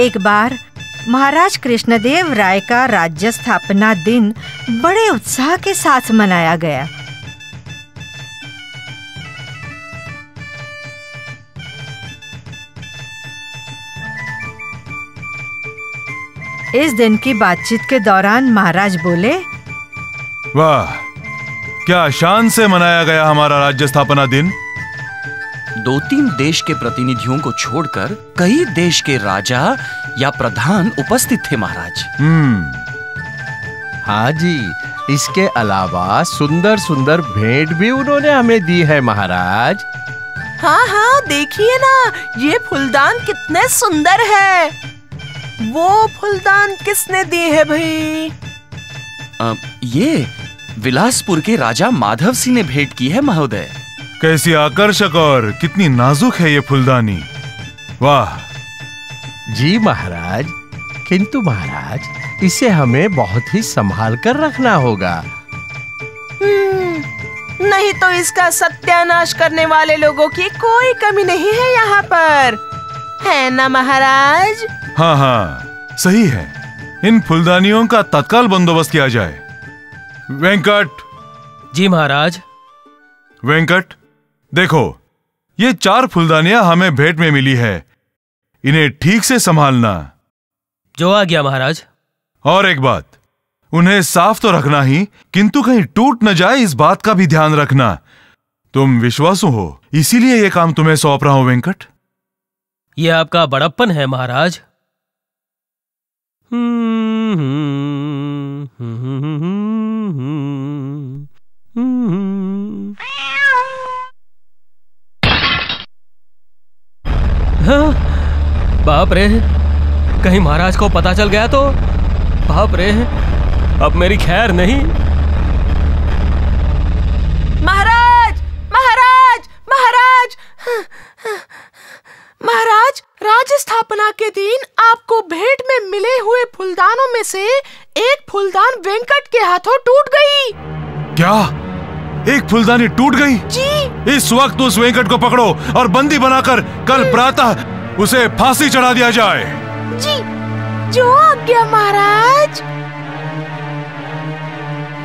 एक बार महाराज कृष्णदेव राय का राज्य स्थापना दिन बड़े उत्साह के साथ मनाया गया। इस दिन की बातचीत के दौरान महाराज बोले, वाह, क्या शान से मनाया गया हमारा राज्य स्थापना दिन। दो तीन देश के प्रतिनिधियों को छोड़कर कई देश के राजा या प्रधान उपस्थित थे महाराज। हम्म। हाँ जी इसके अलावा सुंदर सुंदर भेंट भी उन्होंने हमें दी है महाराज। हाँ हाँ देखिए ना ये फूलदान कितने सुंदर है। वो फूलदान किसने दी है भाई? ये विलासपुर के राजा माधव सिंह ने भेंट की है महोदय। कैसी आकर्षक और कितनी नाजुक है ये फुलदानी। वाह। जी महाराज किंतु महाराज इसे हमें बहुत ही संभाल कर रखना होगा। हम्म, नहीं तो इसका सत्यानाश करने वाले लोगों की कोई कमी नहीं है यहाँ पर। है ना महाराज? हाँ हाँ सही है। इन फुलदानियों का तत्काल बंदोबस्त किया जाए। वेंकट। जी महाराज। वेंकट देखो ये चार फूलदानियाँ हमें भेंट में मिली है इन्हें ठीक से संभालना जो आ गया महाराज और एक बात उन्हें साफ़ तो रखना ही किंतु कहीं टूट न जाए इस बात का भी ध्यान रखना तुम विश्वासु हो इसीलिए यह काम तुम्हें सौंप रहा हूँ वेंकट ये आपका बड़प्पन है महाराज हम्म, हम्म, हम्म, हम्म, हम्म। हाँ, बाप रे कहीं महाराज को पता चल गया तो? बाप रे अब मेरी खैर नहीं। महाराज महाराज महाराज! महाराज राज्य स्थापना के दिन आपको भेंट में मिले हुए फूलदानों में से एक फूलदान वेंकट के हाथों टूट गई। क्या? एक फूलदानी टूट गई? जी इस वक्त उस वेंकट को पकड़ो और बंदी बनाकर कल प्रातः उसे फांसी चढ़ा दिया जाए। जी जो आज्ञा महाराज।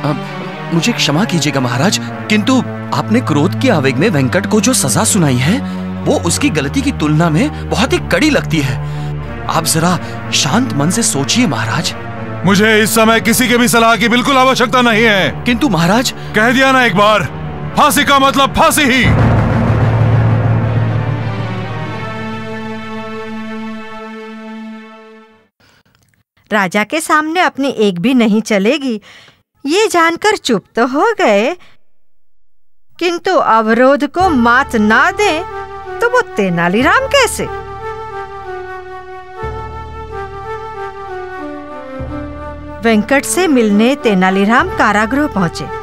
अब मुझे क्षमा कीजिएगा महाराज किंतु आपने क्रोध के आवेग में वेंकट को जो सजा सुनाई है वो उसकी गलती की तुलना में बहुत ही कड़ी लगती है। आप जरा शांत मन से सोचिए महाराज। मुझे इस समय किसी के भी सलाह की बिल्कुल आवश्यकता नहीं है। किंतु महाराज कह दिया ना एक बार। फांसी का मतलब फांसी ही। राजा के सामने अपनी एक भी नहीं चलेगी। ये जानकर चुप तो हो गए। किंतु अवरोध को मात ना दे तो वो तेनालीराम कैसे? वेंकट से मिलने तेनालीराम कारागृह पहुँचे।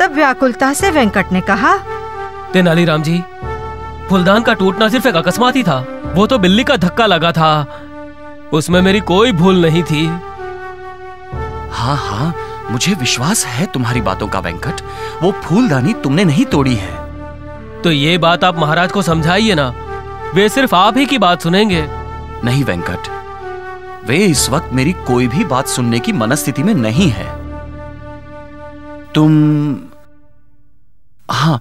तब व्याकुलता से वेंकट ने कहा तेनालीराम जी फुलदान का टूटना सिर्फ़ एक अकस्मात ही था। वो तो बिल्ली का धक्का लगा था। उसमें मेरी कोई भूल नहीं थी। हाँ हाँ मुझे विश्वास है तुम्हारी बातों का वेंकट। वो फूलदानी तुमने नहीं तोड़ी है। तो ये बात आप महाराज को समझाइए ना। वे सिर्फ़ आप ही की बात सुनेंगे। नहीं वेंकट वे इस वक्त मेरी कोई भी बात सुनने की मनस्थिति में नहीं है। तुम हाँ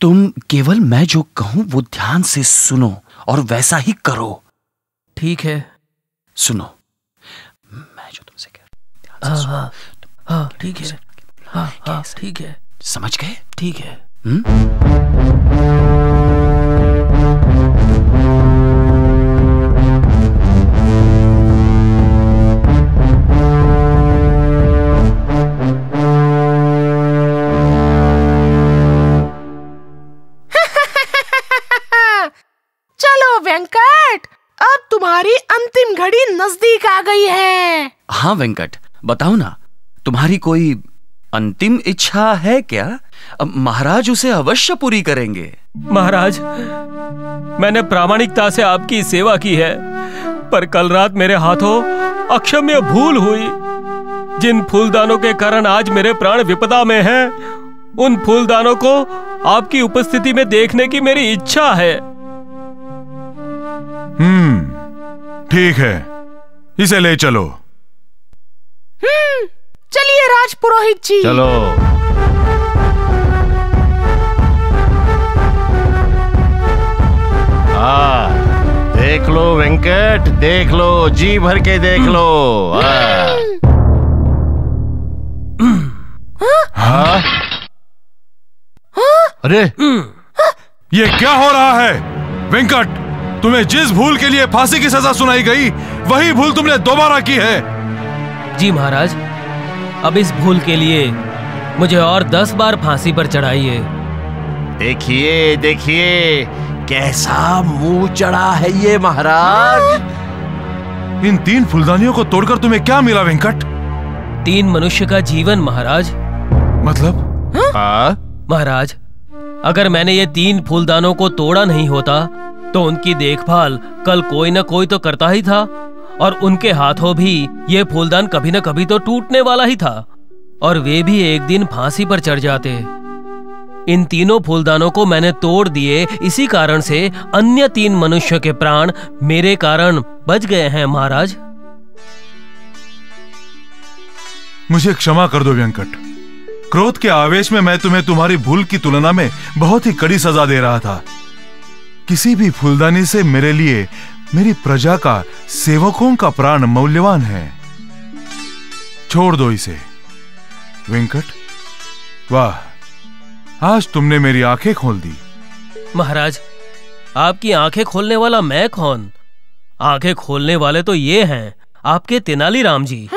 तुम केवल मैं जो कहूँ वो ध्यान से सुनो और वैसा ही करो। ठीक है। सुनो मैं जो तुमसे कह रहा हूँ, हाँ हाँ हाँ ठीक है। हाँ हाँ ठीक है। समझ गए? ठीक है। हम्म? चलो वेंकट। अब तुम्हारी अंतिम घड़ी नज़दीक आ गई है। हाँ वेंकट बताओ ना तुम्हारी कोई अंतिम इच्छा है क्या? अब महाराज उसे अवश्य पूरी करेंगे। महाराज मैंने प्रामाणिकता से आपकी सेवा की है पर कल रात मेरे हाथों अक्षम्य भूल हुई। जिन फूलदानों के कारण आज मेरे प्राण विपदा में हैं, उन फूलदानों को आपकी उपस्थिति में देखने की मेरी इच्छा है। हम्म ठीक है। इसे ले चलो। हम्म चलिए राज पुरोहित जी। चलो। हाँ देख लो वेंकट देख लो जी भर के देख लो। हाँ। हाँ? अरे ये क्या हो रहा है? वेंकट तुम्हें जिस भूल के लिए फांसी की सजा सुनाई गई वही भूल तुमने दोबारा की है। जी महाराज अब इस भूल के लिए मुझे और दस बार फांसी पर चढ़ाइए देखिए देखिए कैसा मुँह चढ़ा है ये महाराज। इन तीन फुलदानियों को तोड़कर तुम्हें क्या मिला वेंकट? तीन मनुष्य का जीवन महाराज। मतलब? हाँ? महाराज अगर मैंने ये तीन फूलदानों को तोड़ा नहीं होता तो उनकी देखभाल कल कोई न कोई तो करता ही था, और उनके हाथों भी ये फूलदान कभी न कभी तो टूटने वाला ही था। और वे भी एक दिन फांसी पर चढ़ जाते। इन तीनों फूलदानों को मैंने तोड़ दिए, इसी कारण से अन्य तीन मनुष्य के प्राण मेरे कारण बच गए हैं, महाराज। मुझे क्षमा कर दो व्यंकट क्रोध के आवेश में मैं तुम्हें तुम्हारी भूल की तुलना में बहुत ही कड़ी सजा दे रहा था। किसी भी फूलदानी से मेरे लिए मेरी प्रजा का सेवकों का प्राण मूल्यवान है। छोड़ दो इसे। वेंकट वाह आज तुमने मेरी आँखें खोल दी। महाराज आपकी आँखें खोलने वाला मैं कौन? आँखें खोलने वाले तो ये हैं आपके तेनालीराम जी।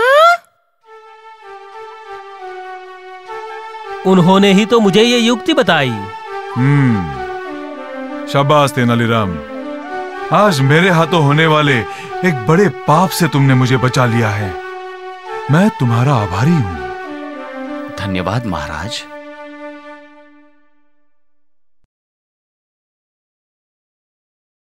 उन्होंने ही तो मुझे ये युक्ति बताई। हम्म। शाबाश तेनालीराम आज मेरे हाथों होने वाले एक बड़े पाप से तुमने मुझे बचा लिया है। मैं तुम्हारा आभारी हूँ। धन्यवाद महाराज।